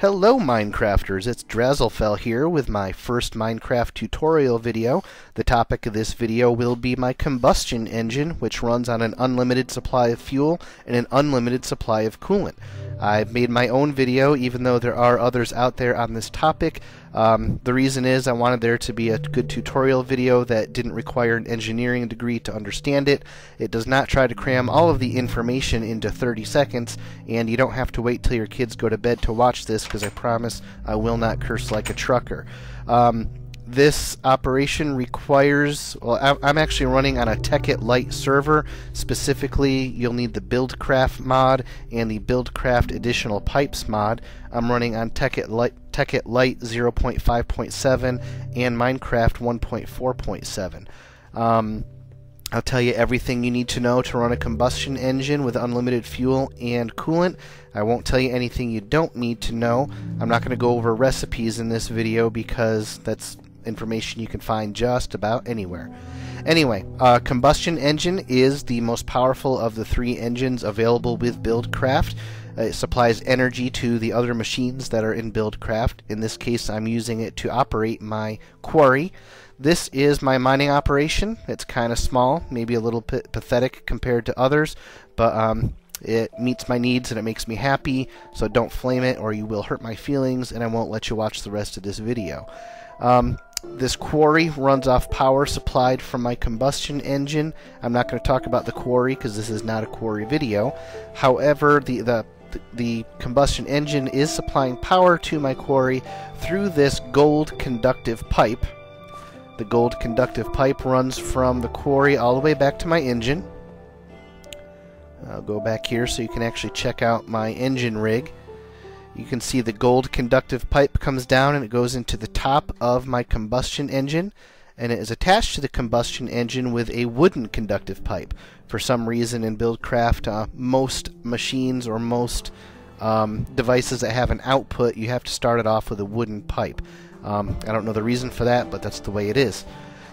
Hello Minecrafters, it's Drazulfel here with my first Minecraft tutorial video. The topic of this video will be my combustion engine, which runs on an unlimited supply of fuel and an unlimited supply of coolant. I've made my own video, even though there are others out there on this topic. Um, the reason is I wanted there to be a good tutorial video that didn't require an engineering degree to understand it. It does not try to cram all of the information into 30 seconds, and you don't have to wait till your kids go to bed to watch this because I promise I will not curse like a trucker. Um, this operation requires, well, I'm actually running on a Tekkit Lite server. Specifically, you'll need the Buildcraft mod and the Buildcraft Additional Pipes mod. I'm running on Tekkit Lite, Tekkit Lite 0.5.7 and Minecraft 1.4.7. Um, I'll tell you everything you need to know to run a combustion engine with unlimited fuel and coolant. I won't tell you anything you don't need to know. I'm not going to go over recipes in this video because that's information you can find just about anywhere. Anyway, uh, combustion engine is the most powerful of the three engines available with Buildcraft. It supplies energy to the other machines that are in Buildcraft. In this case, I'm using it to operate my quarry. This is my mining operation. It's kind of small, maybe a little pathetic compared to others, but um, it meets my needs and it makes me happy, so don't flame it or you will hurt my feelings and I won't let you watch the rest of this video. Um, this quarry runs off power supplied from my combustion engine. I'm not going to talk about the quarry because this is not a quarry video. However, the, the the combustion engine is supplying power to my quarry through this gold conductive pipe. The gold conductive pipe runs from the quarry all the way back to my engine. I'll go back here so you can actually check out my engine rig. You can see the gold conductive pipe comes down and it goes into the top of my combustion engine and it is attached to the combustion engine with a wooden conductive pipe. For some reason in Buildcraft, uh, most machines or most um, devices that have an output, you have to start it off with a wooden pipe. Um, I don't know the reason for that, but that's the way it is.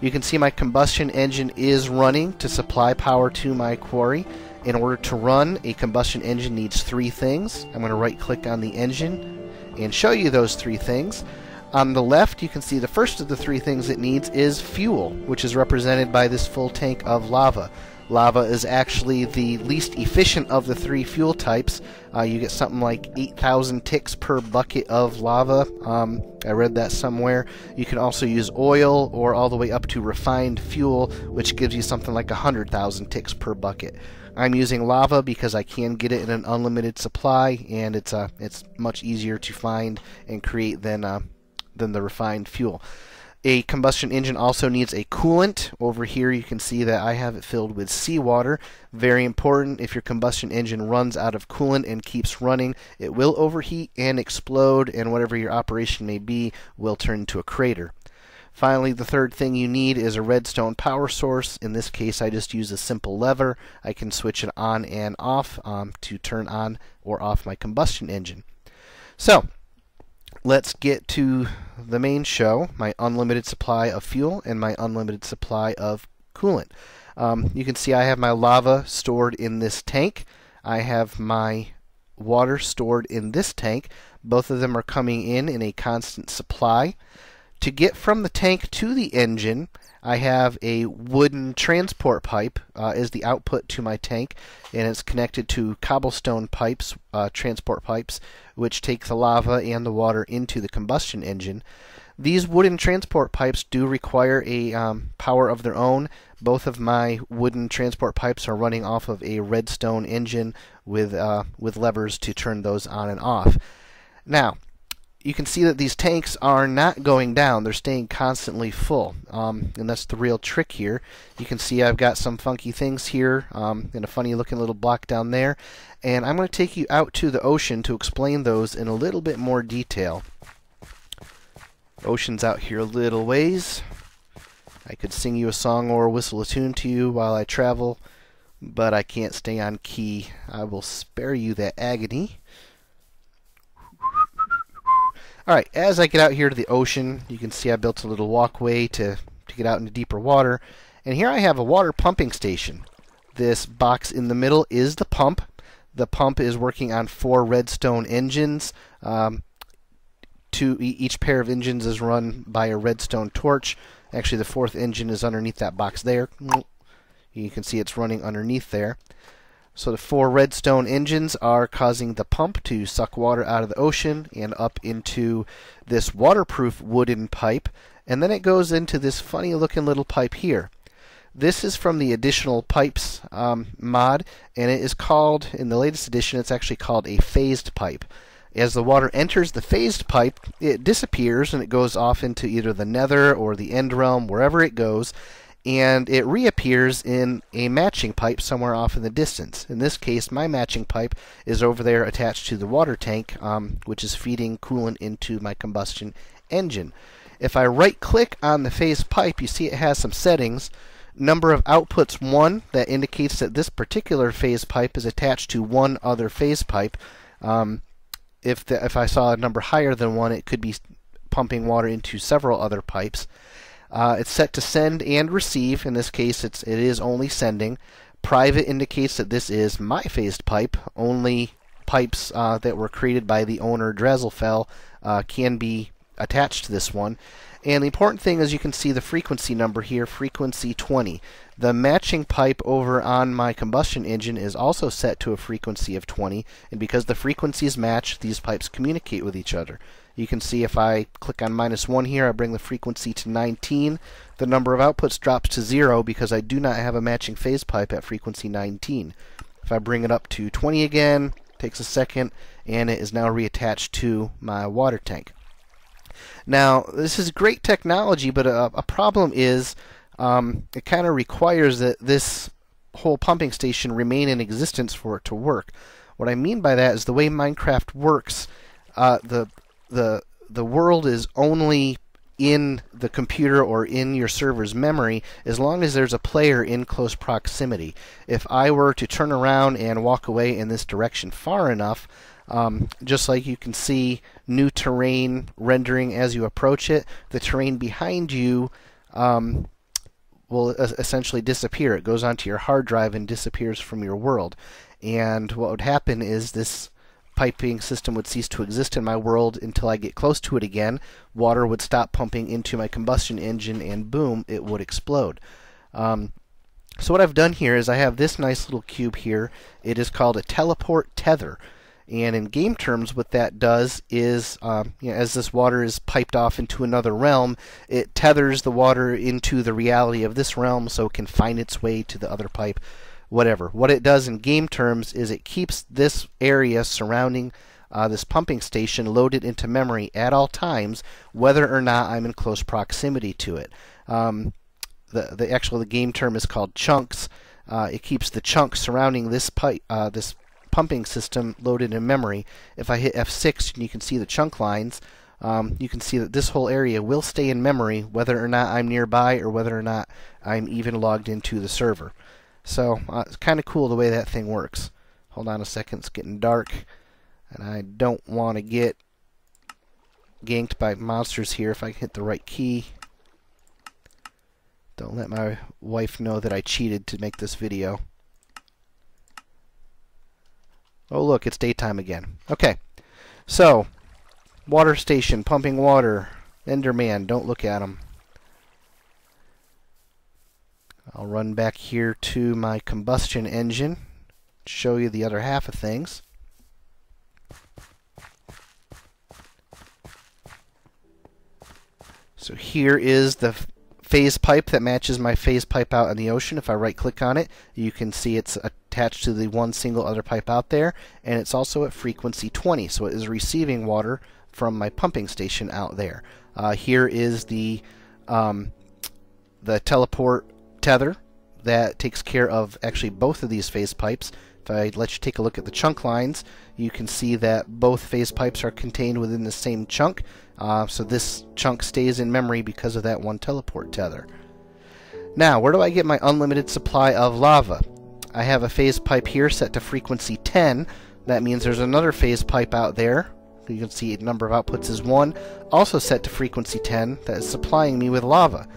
You can see my combustion engine is running to supply power to my quarry. In order to run, a combustion engine needs three things. I'm going to right click on the engine and show you those three things. On the left, you can see the first of the three things it needs is fuel, which is represented by this full tank of lava. Lava is actually the least efficient of the three fuel types. Uh, you get something like 8,000 ticks per bucket of lava. Um, I read that somewhere. You can also use oil or all the way up to refined fuel, which gives you something like 100,000 ticks per bucket. I'm using lava because I can get it in an unlimited supply, and it's uh, it's much easier to find and create than uh, than the refined fuel. A combustion engine also needs a coolant. Over here you can see that I have it filled with seawater. Very important, if your combustion engine runs out of coolant and keeps running, it will overheat and explode, and whatever your operation may be will turn into a crater. Finally, the third thing you need is a redstone power source. In this case, I just use a simple lever. I can switch it on and off um, to turn on or off my combustion engine. So, let's get to the main show, my unlimited supply of fuel and my unlimited supply of coolant. Um, you can see I have my lava stored in this tank. I have my water stored in this tank. Both of them are coming in in a constant supply. To get from the tank to the engine, I have a wooden transport pipe uh, as the output to my tank, and it's connected to cobblestone pipes, uh, transport pipes, which take the lava and the water into the combustion engine. These wooden transport pipes do require a um, power of their own. Both of my wooden transport pipes are running off of a redstone engine with uh, with levers to turn those on and off. Now, you can see that these tanks are not going down. They're staying constantly full. Um, and that's the real trick here. You can see I've got some funky things here um, and a funny looking little block down there. And I'm going to take you out to the ocean to explain those in a little bit more detail. Ocean's out here a little ways. I could sing you a song or whistle a tune to you while I travel, but I can't stay on key. I will spare you that agony. Alright, as I get out here to the ocean, you can see I built a little walkway to, to get out into deeper water. And here I have a water pumping station. This box in the middle is the pump. The pump is working on four redstone engines. Um, two each pair of engines is run by a redstone torch. Actually, the fourth engine is underneath that box there. You can see it's running underneath there. So the four redstone engines are causing the pump to suck water out of the ocean and up into this waterproof wooden pipe. And then it goes into this funny looking little pipe here. This is from the additional pipes um, mod, and it is called, in the latest edition, it's actually called a phased pipe. As the water enters the phased pipe, it disappears and it goes off into either the nether or the end realm, wherever it goes, and it reappears in a matching pipe somewhere off in the distance. In this case, my matching pipe is over there attached to the water tank, um, which is feeding coolant into my combustion engine. If I right click on the phase pipe, you see it has some settings. Number of outputs 1, that indicates that this particular phase pipe is attached to one other phase pipe. Um, if, the, if I saw a number higher than 1, it could be pumping water into several other pipes. Uh, it's set to send and receive. In this case, it's it is only sending. Private indicates that this is my phased pipe. Only pipes uh, that were created by the owner Drazulfel uh, can be attached to this one. And the important thing is you can see the frequency number here, frequency 20. The matching pipe over on my combustion engine is also set to a frequency of 20, and because the frequencies match, these pipes communicate with each other. You can see if I click on minus 1 here, I bring the frequency to 19. The number of outputs drops to 0 because I do not have a matching phase pipe at frequency 19. If I bring it up to 20 again, takes a second, and it is now reattached to my water tank. Now, this is great technology, but a, a problem is um, it kind of requires that this whole pumping station remain in existence for it to work. What I mean by that is the way Minecraft works, uh, the the the world is only in the computer or in your server's memory as long as there's a player in close proximity. If I were to turn around and walk away in this direction far enough, um, just like you can see new terrain rendering as you approach it, the terrain behind you um, will essentially disappear. It goes onto your hard drive and disappears from your world. And what would happen is this piping system would cease to exist in my world until I get close to it again. Water would stop pumping into my combustion engine, and boom, it would explode. Um, so what I've done here is I have this nice little cube here. It is called a teleport tether. And in game terms, what that does is, um, you know, as this water is piped off into another realm, it tethers the water into the reality of this realm so it can find its way to the other pipe whatever. What it does in game terms is it keeps this area surrounding uh, this pumping station loaded into memory at all times, whether or not I'm in close proximity to it. Um, the the actual the game term is called chunks. Uh, it keeps the chunks surrounding this pipe uh, this pumping system loaded in memory. If I hit F6, you can see the chunk lines. Um, you can see that this whole area will stay in memory whether or not I'm nearby or whether or not I'm even logged into the server. So uh, it's kind of cool the way that thing works. Hold on a second, it's getting dark. And I don't want to get ganked by monsters here if I hit the right key. Don't let my wife know that I cheated to make this video. Oh look, it's daytime again. Okay, so, water station, pumping water, Enderman, don't look at him. I'll run back here to my combustion engine, show you the other half of things. So here is the phase pipe that matches my phase pipe out in the ocean. If I right click on it, you can see it's attached to the one single other pipe out there, and it's also at frequency 20, so it is receiving water from my pumping station out there. Uh, here is the um, the teleport tether that takes care of actually both of these phase pipes. If I let you take a look at the chunk lines, you can see that both phase pipes are contained within the same chunk. Uh, so this chunk stays in memory because of that one teleport tether. Now, where do I get my unlimited supply of lava? I have a phase pipe here set to frequency 10. That means there's another phase pipe out there. You can see the number of outputs is 1, also set to frequency 10, that is supplying me with lava.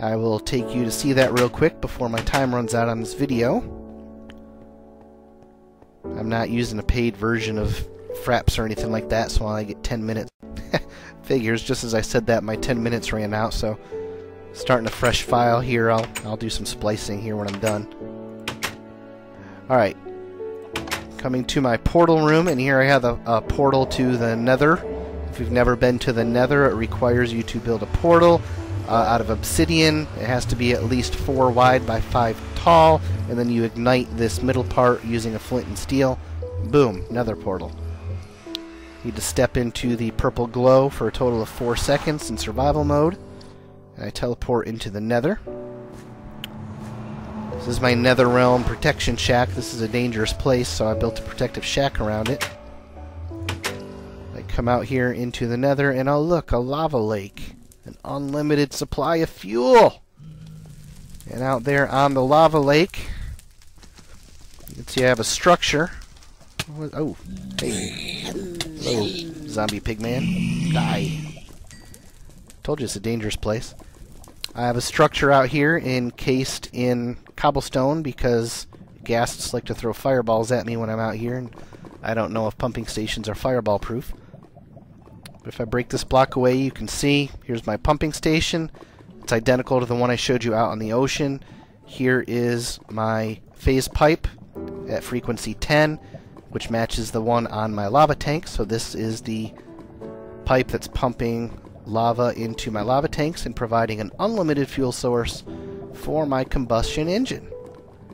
I will take you to see that real quick before my time runs out on this video. I'm not using a paid version of Fraps or anything like that, so I get 10 minutes. Figures, just as I said that, my 10 minutes ran out, so starting a fresh file here. I'll, I'll do some splicing here when I'm done. Alright, coming to my portal room, and here I have a, a portal to the nether. If you've never been to the nether, it requires you to build a portal uh, out of obsidian. It has to be at least 4 wide by 5 tall, and then you ignite this middle part using a flint and steel. Boom, nether portal. Need to step into the purple glow for a total of 4 seconds in survival mode. And I teleport into the nether. This is my nether realm protection shack. This is a dangerous place, so I built a protective shack around it. I come out here into the nether, and oh look, a lava lake. An unlimited supply of fuel! And out there on the lava lake, you can see I have a structure. Oh, hey. Hello, zombie pigman. Die. Told you it's a dangerous place. I have a structure out here encased in cobblestone because ghasts like to throw fireballs at me when I'm out here, and I don't know if pumping stations are fireball proof. If I break this block away, you can see here's my pumping station. It's identical to the one I showed you out on the ocean. Here is my phase pipe at frequency 10, which matches the one on my lava tank. So this is the pipe that's pumping lava into my lava tanks and providing an unlimited fuel source for my combustion engine.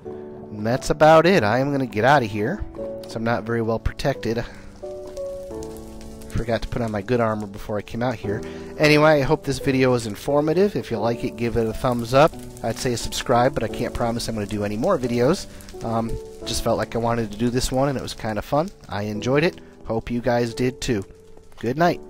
And that's about it. I am going to get out of here. So I'm not very well protected. Forgot to put on my good armor before I came out here. Anyway, I hope this video was informative. If you like it, give it a thumbs up. I'd say subscribe, but I can't promise I'm going to do any more videos. Um, just felt like I wanted to do this one, and it was kind of fun. I enjoyed it. Hope you guys did too. Good night.